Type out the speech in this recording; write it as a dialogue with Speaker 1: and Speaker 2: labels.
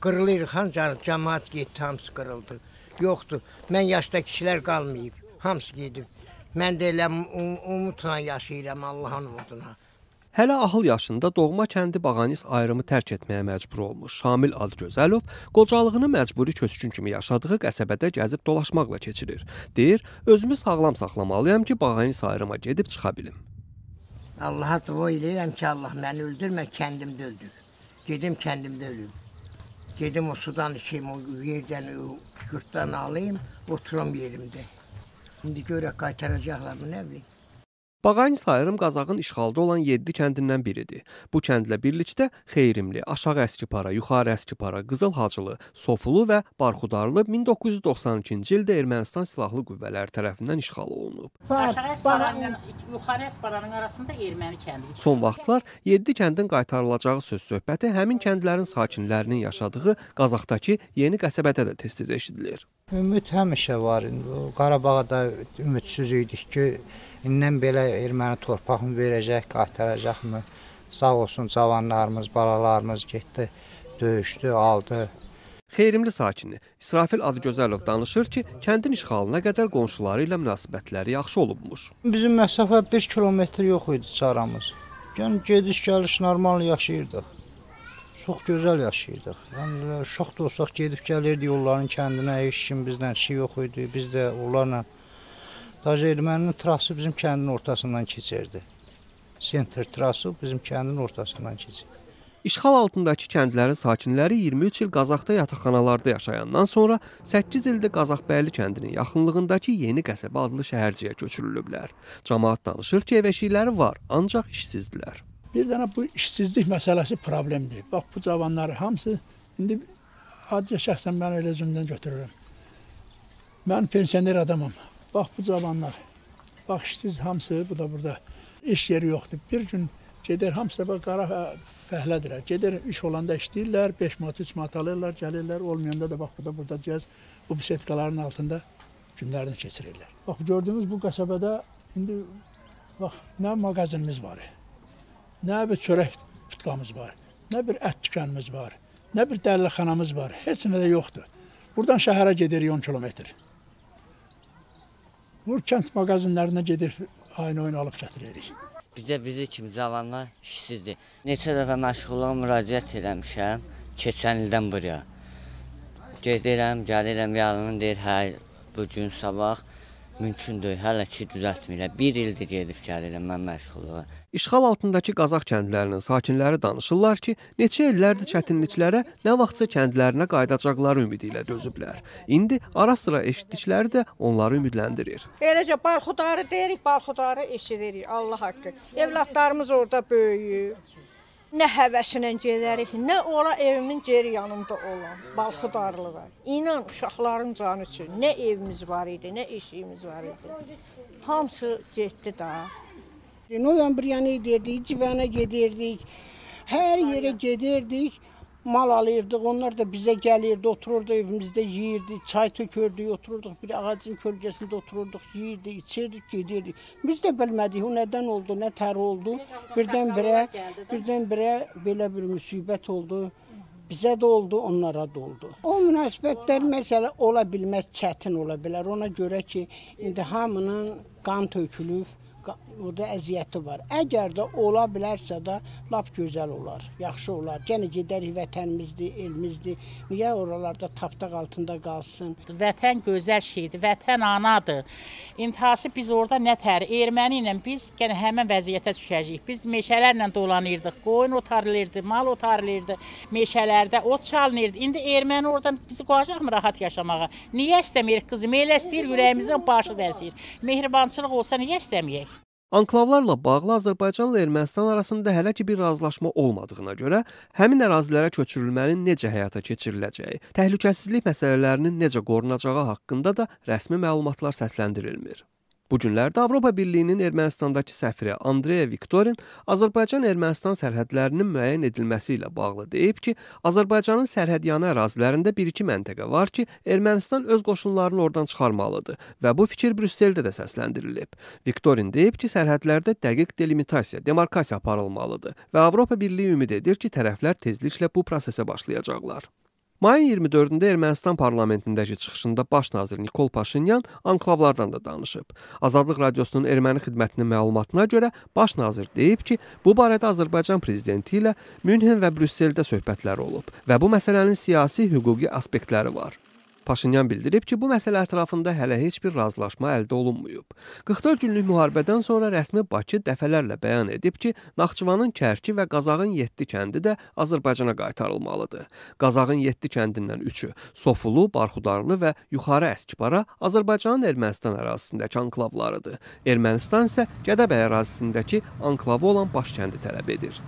Speaker 1: Qırılır xancar cəmaət getdi, hamısı qırıldı. Yoxdur. Mən yaşda kişilər qalmayıb. Hamısı gedib. Mən də elə um- umudla yaşayıram Allahın umuduna.
Speaker 2: Hələ ahıl yaşında doğma kəndi Bağanis ayrımı tərk etməyə məcbur olmuş Şamil Adgözəlov qocalığını məcburi köçkün kimi yaşadığı qəsəbədə gəzib dolaşmaqla keçirir. Deyir, özümü sağlam saxlamalıyam ki, Bağanis ayrıma gedib çıxa bilim.
Speaker 1: Allaha dua eləyirəm ki, Allah məni öldürmə, kəndimdə öldür. Gedim kəndimdə ölüm. Gedim o sudan içeyim, o yerdən, o yurtdan alayım, oturum yerimdə. İndi görək qaytaracaqlar mı, nə bilim.
Speaker 2: Bağanis ayrım Qazaxın işğalda olan 7 kəndindən biridir. Bu kəndlə birlikdə Xeyrimli, Aşağı Əskipara, Yuxarı Əskipara, Qızıl Hacılı, Sofulu və Barxudarlı 1992-ci ildə Ermənistan silahlı qüvvələri tərəfindən işğal olunub.
Speaker 3: Aşağı Esparanın, yuxarı Esparanın arasında erməni kəndi.
Speaker 2: Son vaxtlar 7 kəndin qaytarılacağı söz söhbəti həmin kəndlərin sakinlərinin yaşadığı Qazaxdakı yeni qəsəbədə də tez-tez eşidilir.
Speaker 4: Ümid həmişə var indi. O Qarabağda ümidsiz idik ki, indən belə erməni torpağını verəcək, qaytaracaqmı? Sağ olsun cavanlarımız, balalarımız getdi, döyüşdü, aldı.
Speaker 2: Xeyrimli sakini İsrafil Adıgözəlov danışır ki, kəndin işğalına qədər qonşuları ilə münasibətləri yaxşı olubmuş.
Speaker 4: Bizim məsafə 1 kilometr yox idi çaramız. Yəni gediş gəliş normal yaşayırdıq. Çox gözəl yaşayırdıq. Yəni uşaq da olsaq gedib gəlirdik yolların kəndinə, heç kim bizlə işi yox idi. Biz də onlarla Dac erməninin trası bizim kəndin ortasından keçirdi. Senter trası bizim kəndin ortasından keçir.
Speaker 2: İşğal altındakı kəndlərin sakinləri 23 il Qazaxda yataqxanalarda yaşayandan sonra 8 ildir Qazaxbəyli kəndinin yaxınlığındakı Yeni Qəsəbə adlı şəhərciyə köçürülüblər. Cəmaət danışır ki, ev-eşikləri var, ancaq işsizdilər.
Speaker 5: Bir dənə bu işsizlik məsələsi problemdir. Bax bu cavanlar hamısı indi adi şəxsən mən elə özümdən götürürəm. Mən pensioner adamam. Bax bu cavanlar. Bax işsiz hamısı bu da burada iş yeri yoxdur. Bir gün gedər hamısı bax qara fə- fəhlədirlər. Gedər iş olanda işləyirlər, 5 manat, 3 manat alırlar, gəlirlər. Olmayanda da bax burada burada cəz bu bisetkaların altında günlərini keçirirlər. Bax gördüyünüz bu qəsəbədə indi bax nə mağazinimiz var. Nə bir çörək tutqamız var, nə bir ət dükanımız var, nə bir dəlləxanamız var. Heç nə də yoxdur. Buradan şəhərə gedirik 10 kilometr. Bu kənd mağazinlərinə gedir, ayın oyun alıb gətiririk.
Speaker 6: Bizə bizi kimi cavanlar işsizdir. Neçə dəfə məşğulluğa müraciət eləmişəm keçən ildən buraya. Gedirəm, gəlirəm, yarın deyir, hə, bu gün sabah mümkün deyil, hələ ki düzəltmirlər. 1 ildir gedib gəlirəm mən məşğulluğa.
Speaker 2: İşğal altındakı Qazax kəndlərinin sakinləri danışırlar ki, neçə illərdir çətinliklərə nə vaxtsa kəndlərinə qayıdacaqları ümidi ilə dözüblər. İndi ara-sıra eşitdikləri də onları ümidləndirir.
Speaker 7: Eləcə Balxudarı deyirik, Balxudarı eşidirik. Allah haqqı. Evladlarımız orada böyüyür. Nə həvəsinə gedərik, nə ola evimin geri yanında olan Balxudarlığa. İnan uşaqların canı üçün nə evimiz var idi, nə eşiyimiz var idi. Hamısı getdi da. Noyambr yanı edirdik, civana gedirdik. Hər yerə gedirdik. Mal alırdıq. Onlar da bizə gəlirdi, otururdu evimizdə yeyirdi. Çay tökürdük, otururduq bir ağacın kölgəsində otururduq, yeyirdik, içirdik, gedirdik. Biz də bilmədik o nədən oldu, nə tər oldu. Birdən-birə, birdən-birə belə bir müsibət oldu. Bizə də oldu, onlara da oldu. O münasibətlər məsələ ola bilməz, çətin ola bilər. Ona görə ki, indi hamının qan tökülüb, orada əziyyəti var. Əgər də ola bilərsə də lap gözəl olar, yaxşı olar. Yenə gedərik vətənimizdir, elimizdir. Niyə oralarda tapdaq altında qalsın?
Speaker 3: Vətən gözəl şeydir, vətən anadır. İntihası biz orada nə tər erməni ilə biz yenə həmin vəziyyətə düşəcəyik. Biz meşələrlə dolanırdıq, qoyun otarılırdı, mal otarılırdı, meşələrdə ot çalınırdı. İndi erməni oradan bizi qoyacaqmı rahat yaşamağa? Niyə istəmirik qızım? Elə istəyir ürəyimizin başı vəsir. Mehribançılıq olsa niyə istəməyək?
Speaker 2: Anklavlarla bağlı Azərbaycanla Ermənistan arasında hələ ki bir razılaşma olmadığına görə, həmin ərazilərə köçürülmənin necə həyata keçiriləcəyi, təhlükəsizlik məsələlərinin necə qorunacağı haqqında da rəsmi məlumatlar səsləndirilmir. Bu günlərdə Avropa Birliyinin Ermənistandakı səfiri Andreya Viktorin Azərbaycan-Ermənistan sərhədlərinin müəyyən edilməsi ilə bağlı deyib ki, Azərbaycanın sərhədyanı ərazilərində 1-2 məntəqə var ki, Ermənistan öz qoşunlarını oradan çıxarmalıdır və bu fikir Brüsseldə də səsləndirilib. Viktorin deyib ki, sərhədlərdə dəqiq delimitasiya, demarkasiya aparılmalıdır və Avropa Birliyi ümid edir ki, tərəflər tezliklə bu prosesə başlayacaqlar. Mayın 24-də Ermənistan parlamentindəki çıxışında baş nazir Nikol Paşinyan anklavlardan da danışıb. Azadlıq radiosunun erməni xidmətinin məlumatına görə baş nazir deyib ki, bu barədə Azərbaycan prezidenti ilə Münhen və Brüsseldə söhbətləri olub və bu məsələnin siyasi, hüquqi aspektləri var. Paşinyan bildirib ki, bu məsələ ətrafında hələ heç bir razılaşma əldə olunmayıb. 44 günlük müharibədən sonra rəsmi Bakı dəfələrlə bəyan edib ki, Naxçıvanın Kərki və Qazağın 7 kəndi də Azərbaycana qaytarılmalıdır. Qazağın 7 kəndindən 3-ü Sofulu, Barxudarlı və Yuxarı Əskibara Azərbaycanın Ermənistan ərazisindəki anklavlarıdır. Ermənistan isə Gədəbəy ərazisindəki anklavı olan Başkəndi tələb edir.